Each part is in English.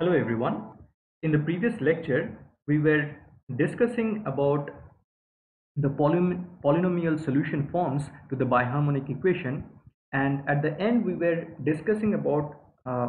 Hello everyone. In the previous lecture, we were discussing about the polynom polynomial solution forms to the biharmonic equation and at the end we were discussing about uh,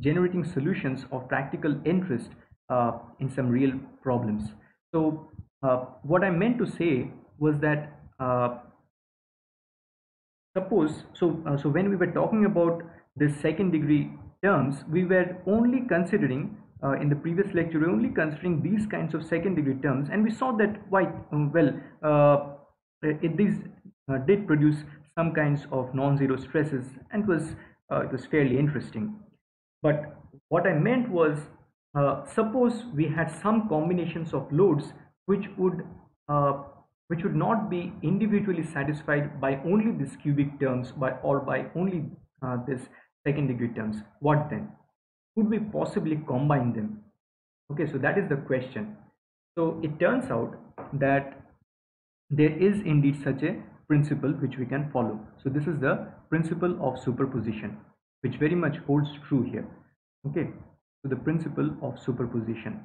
generating solutions of practical interest uh, in some real problems. So uh, what I meant to say was that uh, suppose so uh, so when we were talking about this second degree terms we were only considering uh, in the previous lecture we were only considering these kinds of second degree terms and we saw that quite um, well uh, it, these uh, did produce some kinds of non-zero stresses and was uh, it was fairly interesting. But what i meant was uh, suppose we had some combinations of loads which would which would not be individually satisfied by only these cubic terms by or by only uh, this second degree terms. What then? Could we possibly combine them? Okay so that is the question. So it turns out that there is indeed such a principle which we can follow. So this is the principle of superposition which very much holds true here. Okay so the principle of superposition.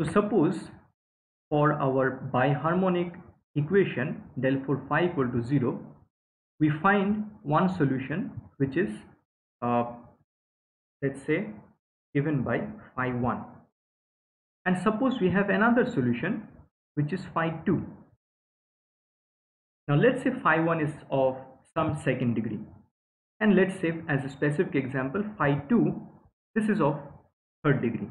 So suppose for our biharmonic equation del four phi equal to 0, we find one solution which is uh, let's say given by phi 1 and suppose we have another solution which is phi 2. Now let's say phi 1 is of some second degree. And let's say as a specific example phi 2 this is of third degree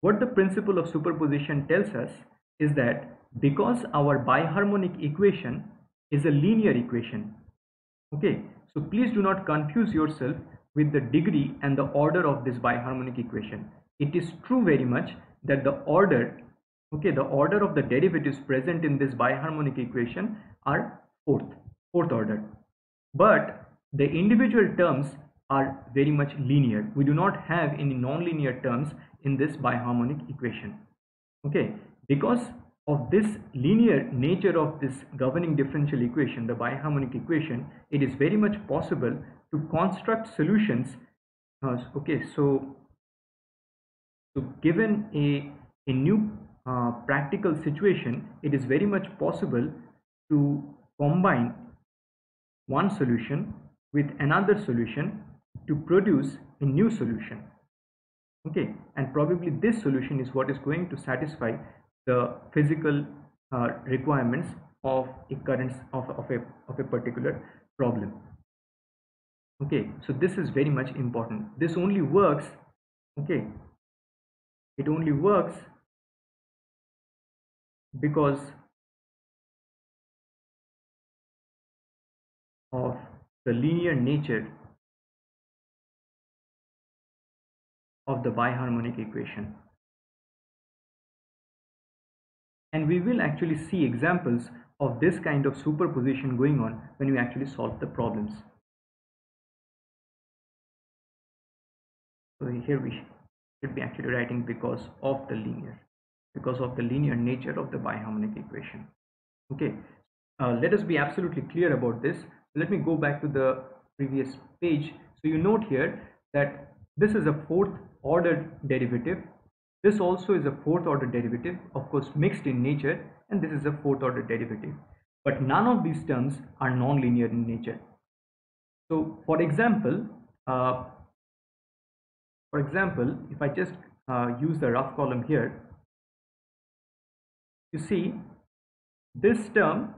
what the principle of superposition tells us is that because our biharmonic equation is a linear equation, okay, so please do not confuse yourself with the degree and the order of this biharmonic equation. It is true very much that the order, okay, the order of the derivatives present in this biharmonic equation are fourth, fourth order. But the individual terms are very much linear. We do not have any non-linear terms in this biharmonic equation okay because of this linear nature of this governing differential equation the biharmonic equation it is very much possible to construct solutions uh, okay so so given a a new uh, practical situation it is very much possible to combine one solution with another solution to produce a new solution. Okay and probably this solution is what is going to satisfy the physical uh, requirements of occurrence of, of, a, of a particular problem. Okay so this is very much important. This only works okay it only works because of the linear nature of the biharmonic equation. And we will actually see examples of this kind of superposition going on when we actually solve the problems. So here we should be actually writing because of the linear, because of the linear nature of the biharmonic equation. Okay, uh, let us be absolutely clear about this. Let me go back to the previous page. So you note here that this is a fourth order derivative. This also is a fourth order derivative, of course mixed in nature, and this is a fourth order derivative. But none of these terms are non-linear in nature. So for example, uh, for example, if I just uh, use the rough column here, you see this term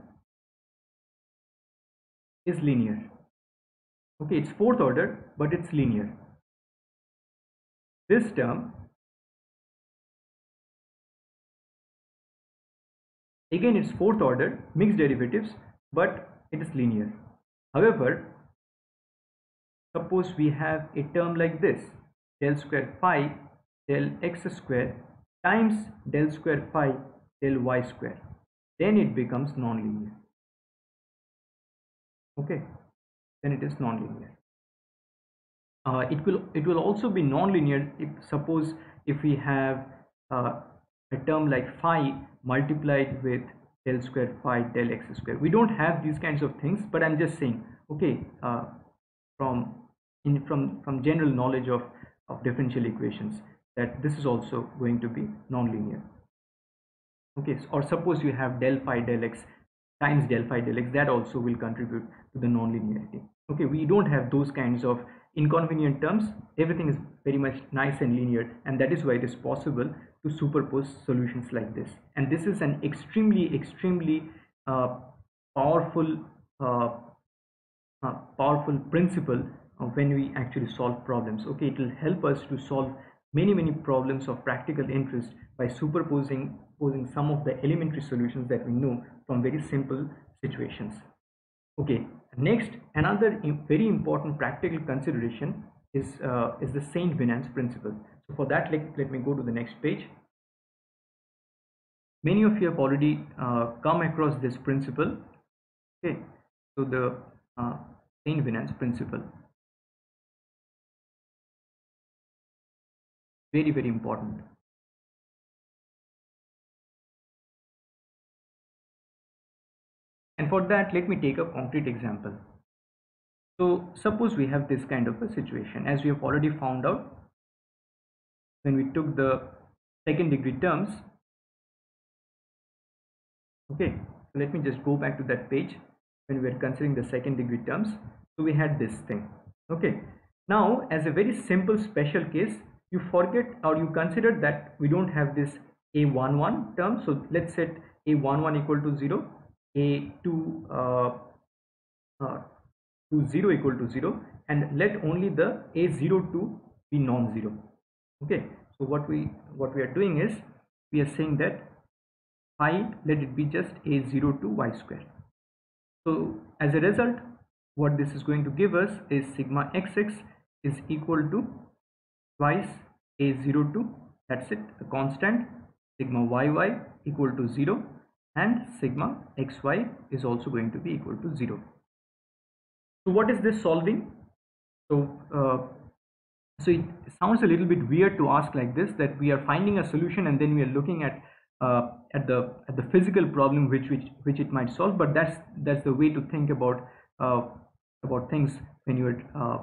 is linear. Okay, it's fourth order, but it's linear this term again it's fourth order mixed derivatives but it is linear. However suppose we have a term like this del square phi del x square times del square phi del y square. Then it becomes nonlinear. Okay? Then it is nonlinear uh, it will it will also be nonlinear if suppose if we have uh, a term like phi multiplied with del square phi del x square we don't have these kinds of things but i'm just saying okay uh, from in from from general knowledge of of differential equations that this is also going to be nonlinear. Okay or suppose you have del phi del x times del phi del x that also will contribute to the nonlinearity. Okay we don't have those kinds of inconvenient terms everything is very much nice and linear and that is why it is possible to superpose solutions like this. And this is an extremely extremely uh, powerful uh, uh, powerful principle when we actually solve problems. Okay it will help us to solve many many problems of practical interest by superposing posing some of the elementary solutions that we know from very simple situations okay next another very important practical consideration is uh, is the saint venant's principle. So for that let, let me go to the next page. Many of you have already uh, come across this principle. Okay so the uh, saint venant's principle. Very very important and for that let me take a concrete example. So suppose we have this kind of a situation. As we have already found out when we took the second degree terms okay let me just go back to that page when we are considering the second degree terms. So we had this thing okay. Now as a very simple special case you forget or you consider that we don't have this a11 term. So let's set a11 equal to 0 a2 uh, uh, to 0 equal to 0 and let only the a02 be non-zero. Okay so what we what we are doing is we are saying that phi let it be just a02 y square. So as a result what this is going to give us is sigma xx is equal to twice a02 that's it a constant sigma yy equal to 0 and sigma xy is also going to be equal to 0 so what is this solving so uh, so it sounds a little bit weird to ask like this that we are finding a solution and then we are looking at uh, at the at the physical problem which which which it might solve but that's that's the way to think about uh, about things when you're uh,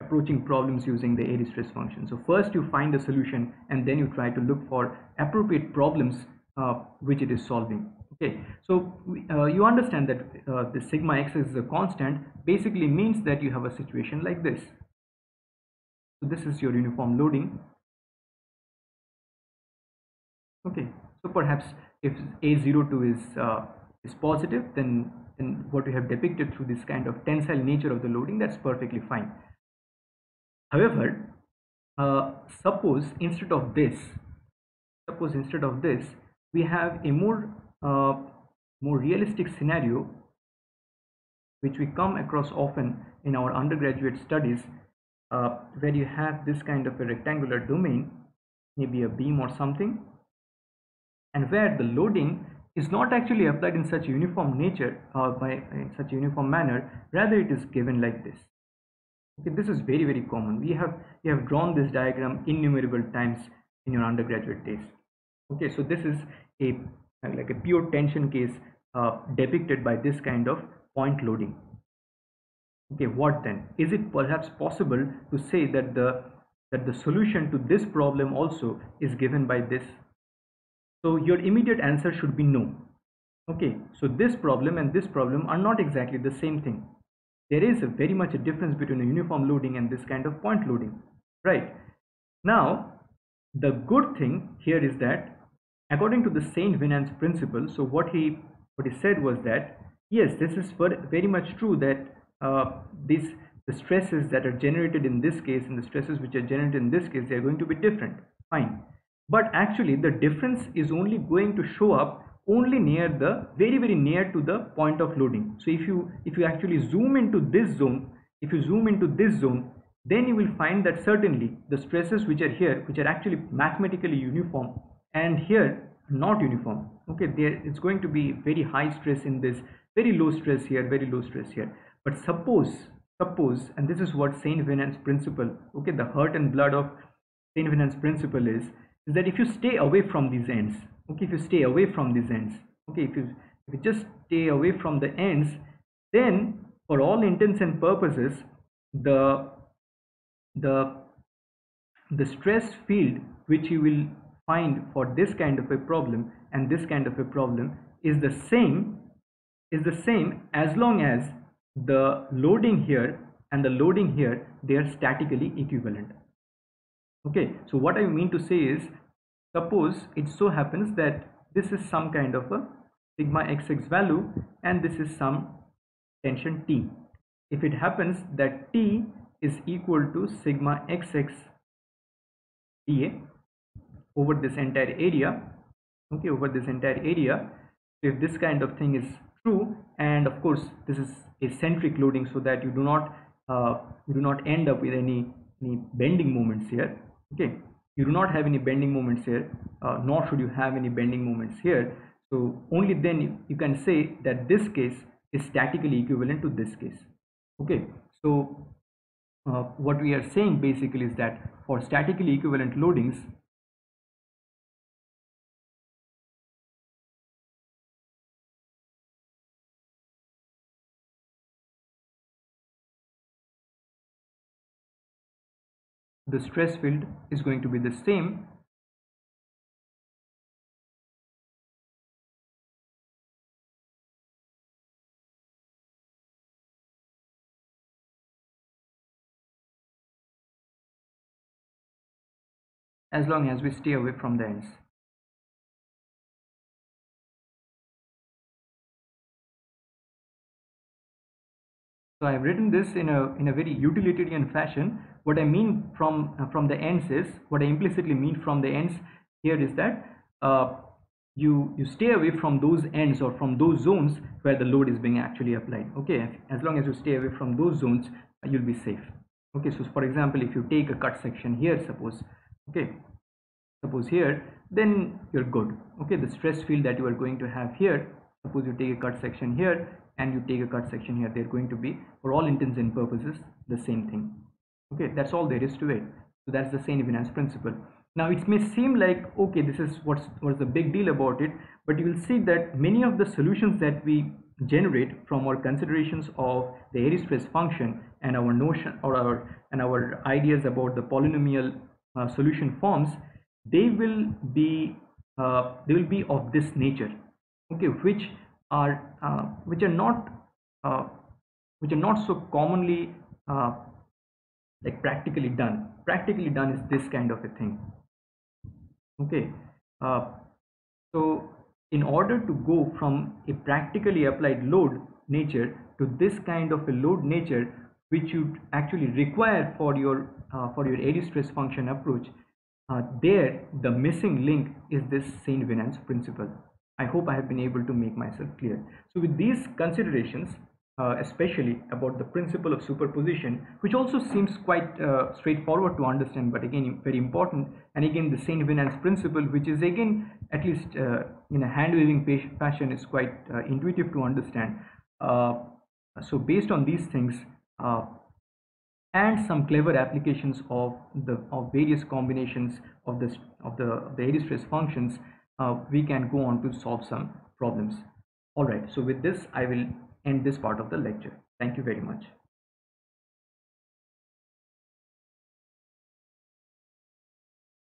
approaching problems using the Airy stress function. So first you find a solution and then you try to look for appropriate problems uh, which it is solving. Okay, so uh, you understand that uh, the sigma x is a constant basically means that you have a situation like this. So this is your uniform loading. Okay, so perhaps if A02 is uh, is positive then, then what we have depicted through this kind of tensile nature of the loading that's perfectly fine however uh, suppose instead of this suppose instead of this we have a more uh, more realistic scenario which we come across often in our undergraduate studies uh, where you have this kind of a rectangular domain maybe a beam or something and where the loading is not actually applied in such uniform nature or by in such uniform manner rather it is given like this. Okay this is very very common. We have we have drawn this diagram innumerable times in your undergraduate days. Okay so this is a like a pure tension case uh, depicted by this kind of point loading. Okay what then? Is it perhaps possible to say that the that the solution to this problem also is given by this? So your immediate answer should be no. Okay so this problem and this problem are not exactly the same thing. There is a very much a difference between a uniform loading and this kind of point loading right? Now the good thing here is that according to the saint venant's principle so what he what he said was that yes this is very much true that uh, these the stresses that are generated in this case and the stresses which are generated in this case they are going to be different. Fine. But actually the difference is only going to show up only near the very very near to the point of loading. So if you if you actually zoom into this zone if you zoom into this zone then you will find that certainly the stresses which are here which are actually mathematically uniform and here not uniform. Okay there it's going to be very high stress in this very low stress here very low stress here. But suppose suppose and this is what saint venant's principle okay the heart and blood of saint venant's principle is is that if you stay away from these ends okay if you stay away from these ends okay if you if we just stay away from the ends then for all intents and purposes the the the stress field which you will find for this kind of a problem and this kind of a problem is the same is the same as long as the loading here and the loading here they are statically equivalent. Okay so what i mean to say is suppose it so happens that this is some kind of a sigma xx value and this is some tension t. If it happens that t is equal to sigma xx dA over this entire area okay over this entire area if this kind of thing is true and of course this is a centric loading so that you do not uh, you do not end up with any any bending moments here okay. You do not have any bending moments here uh, nor should you have any bending moments here. So only then you, you can say that this case is statically equivalent to this case okay. So uh, what we are saying basically is that for statically equivalent loadings the stress field is going to be the same as long as we stay away from the ends. So I have written this in a in a very utilitarian fashion. What I mean from uh, from the ends is what I implicitly mean from the ends here is that uh, you you stay away from those ends or from those zones where the load is being actually applied. Okay, as long as you stay away from those zones, you'll be safe. Okay, so for example, if you take a cut section here, suppose okay suppose here then you're good okay the stress field that you are going to have here suppose you take a cut section here and you take a cut section here they're going to be for all intents and purposes the same thing. Okay that's all there is to it. So that's the Saint-Venant's principle. Now it may seem like okay this is what's what's the big deal about it but you will see that many of the solutions that we generate from our considerations of the Airy stress function and our notion or our and our ideas about the polynomial uh, solution forms they will be uh, they will be of this nature. Okay which are uh, which are not uh, which are not so commonly uh, like practically done practically done is this kind of a thing okay uh, so in order to go from a practically applied load nature to this kind of a load nature which you actually require for your uh, for your Airy stress function approach uh, there the missing link is this Saint-Venant's principle. I hope I have been able to make myself clear. So with these considerations, uh, especially about the principle of superposition, which also seems quite uh, straightforward to understand, but again very important, and again the Saint-Venant's principle, which is again at least uh, in a hand-waving fashion is quite uh, intuitive to understand. Uh, so based on these things, and some clever applications of the of various combinations of this of the the stress functions uh, we can go on to solve some problems. All right so with this i will end this part of the lecture. Thank you very much